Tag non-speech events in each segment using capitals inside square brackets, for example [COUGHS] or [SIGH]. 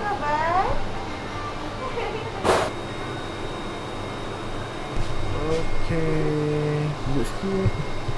bye-bye. Okey. Duduk sikit.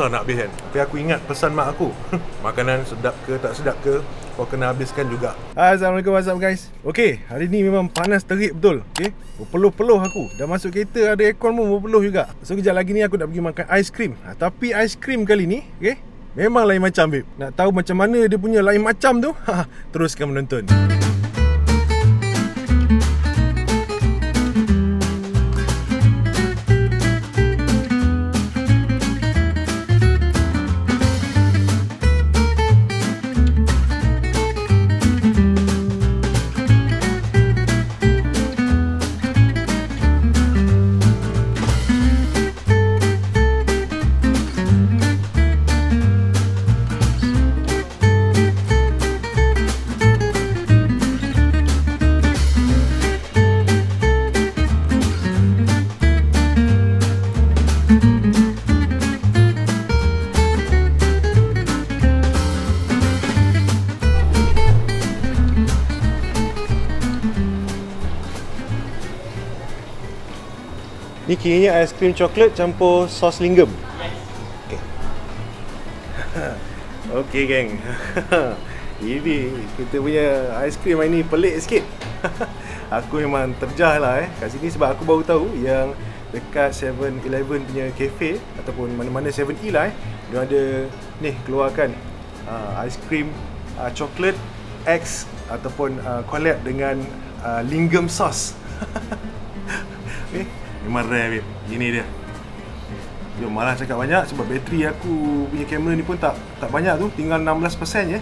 Susah nak habis kan. Tapi aku ingat pesan mak aku. [LAUGHS] Makanan sedap ke tak sedap ke, kau kena habiskan juga. Assalamualaikum what's up guys. Okey, hari ni memang panas terik betul. Okey. Berpeluh-peluh aku. Dah masuk kereta ada aircon pun berpeluh juga. So kejap lagi ni aku nak pergi makan aiskrim. Ha, tapi aiskrim kali ni, okey, memang lain macam babe. Nak tahu macam mana dia punya lain macam tu? Ha, [LAUGHS] teruskan menonton. Kiranya aiskrim coklat campur sos linggam. Okey. [LAUGHS] Okey geng. [LAUGHS] Ini kita punya aiskrim hari ni pelik sikit. [LAUGHS] aku memang terjah lah eh kat sini sebab aku baru tahu yang dekat 7-Eleven punya cafe ataupun mana-mana 7E lah eh dia ada ni keluarkan uh, aiskrim uh, coklat X ataupun uh, collab dengan uh, linggam sauce. okay. Memang rare babe Gini dia. Jom malah cakap banyak Sebab bateri aku punya kamera ni pun tak tak banyak tu. Tinggal 16% je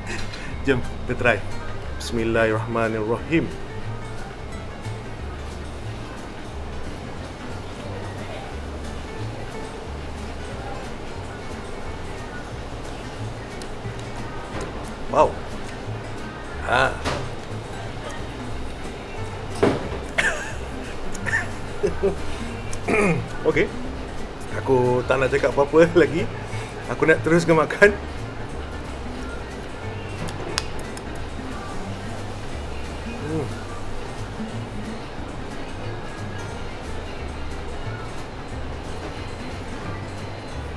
[LAUGHS] Jom kita try. Bismillahirrahmanirrahim [COUGHS] Okey. Aku tak nak cakap apa-apa [LAUGHS] lagi. Aku nak teruskan makan. Hmm.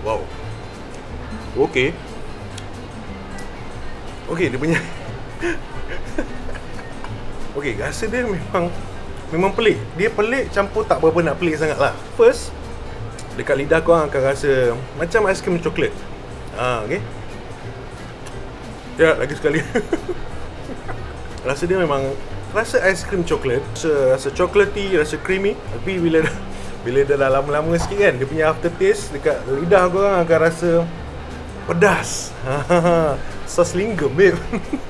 Wow. Okey. Okey, dia punya [LAUGHS] Okey, rasa dia memang memang pelik. Dia pelik campur tak berapa nak pelik sangat lah. First, dekat lidah korang akan rasa macam aiskrim coklat. Ha, okay. Ya, lagi sekali. [LAUGHS] rasa dia memang rasa aiskrim coklat. Rasa, rasa chocolatey, rasa creamy. Tapi bila dah, bila dah lama-lama sikit kan, dia punya aftertaste dekat lidah korang akan rasa pedas. Sos linggam, babe.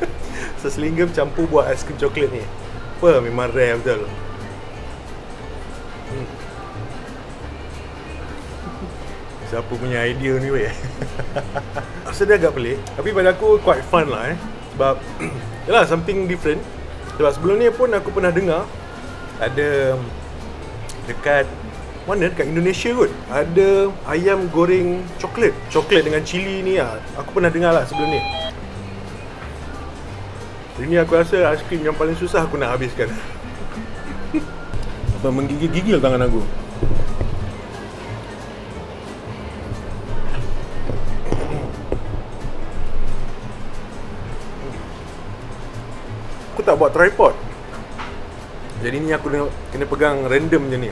[LAUGHS] Sos linggam campur buat aiskrim coklat ni. Apa memang rare betul. Siapa punya idea ni weh? [LAUGHS] Rasa dia agak pelik Tapi pada aku quite fun lah eh. Sebab [CLEARS THROAT] Yalah something different. Sebab sebelum ni pun aku pernah dengar Ada Dekat Mana? Dekat Indonesia kot. Ada ayam goreng coklat. Coklat dengan cili ni lah Aku pernah dengar lah sebelum ni. Ini aku rasa aiskrim yang paling susah aku nak habiskan. [LAUGHS] Apa menggigil-gigil tangan aku Aku tak buat tripod. Jadi ni aku kena, kena pegang random je ni. [LAUGHS]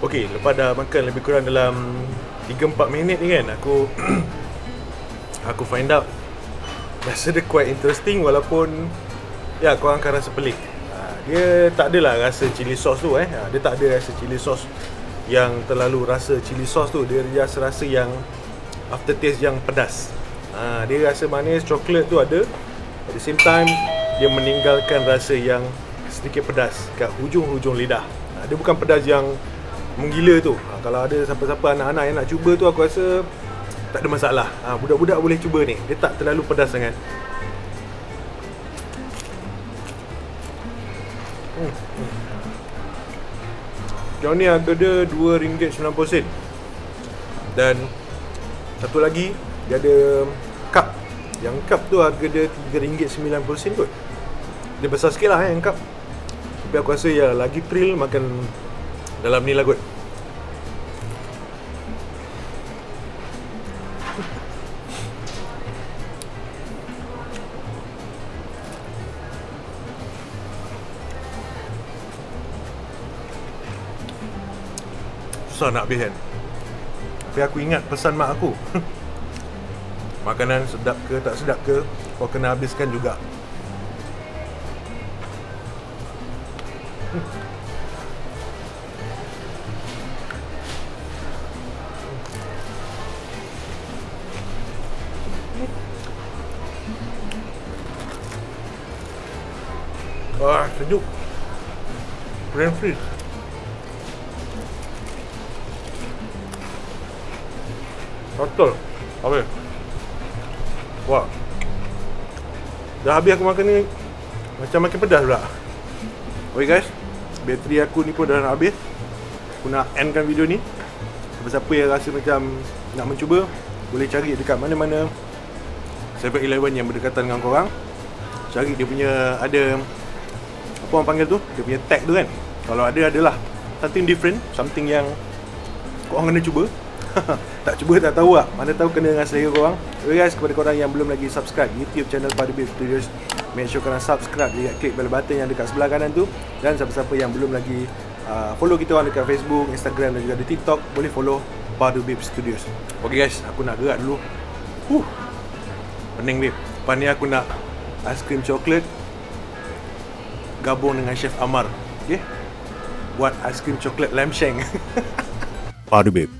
Okay, lepas dah makan lebih kurang dalam 3-4 minit ni kan Aku [CLEARS THROAT] Aku find out Rasa dia quite interesting walaupun Ya, korang akan rasa pelik. Ha, Dia tak adalah rasa chili sauce tu eh. Ha, Dia tak ada rasa chili sauce Yang terlalu rasa chili sauce tu. Dia just rasa yang Aftertaste yang pedas. Ha, Dia rasa manis, coklat tu ada. At the same time Dia meninggalkan rasa yang Sedikit pedas Kat hujung-hujung lidah. Ha, Dia bukan pedas yang Menggila tu. Ha, Kalau ada siapa-siapa anak-anak yang nak cuba tu Aku rasa Tak ada masalah. Ha, Budak-budak boleh cuba ni. Dia tak terlalu pedas sangat. Hmm. Yang ni harga dia RM2.90 Dan Satu lagi Dia ada Cup. Yang cup tu harga dia RM3.90 kot Dia besar sikit lah eh, yang cup. Tapi aku rasa ya Lagi thrill makan Dalam ni lah kot susah nak habis kan Tapi aku ingat pesan mak aku. [LAUGHS] Makanan sedap ke tak sedap ke Kau kena habiskan juga. Wah, [LAUGHS] sejuk. Brain freeze Betul. Habis. Wah. Dah habis aku makan ni Macam makin pedas pula. Okay guys. Bateri aku ni pun dah nak habis. Aku nak endkan video ni. Siapa-siapa yang rasa macam Nak mencuba Boleh cari dekat mana-mana 7-Eleven yang berdekatan dengan korang. Cari dia punya Ada Apa orang panggil tu? Dia punya tag tu kan? Kalau ada adalah Something different Something yang Korang kena cuba [LAUGHS] tak cuba tak tahu lah. Mana tahu kena dengan selera korang. Okay guys kepada korang yang belum lagi subscribe YouTube channel Pada Beef Studios Make sure korang subscribe Dia klik bell button yang dekat sebelah kanan tu. Dan siapa-siapa yang belum lagi uh, Follow kita orang dekat Facebook, Instagram dan juga di TikTok Boleh follow Padu Beef Studios. Okay guys. Aku nak gerak dulu. Huh. Pening Beef Lepas ni aku nak Aiskrim coklat Gabung dengan Chef Amar. Okay Buat aiskrim coklat lamb shank. [LAUGHS] Padu Beef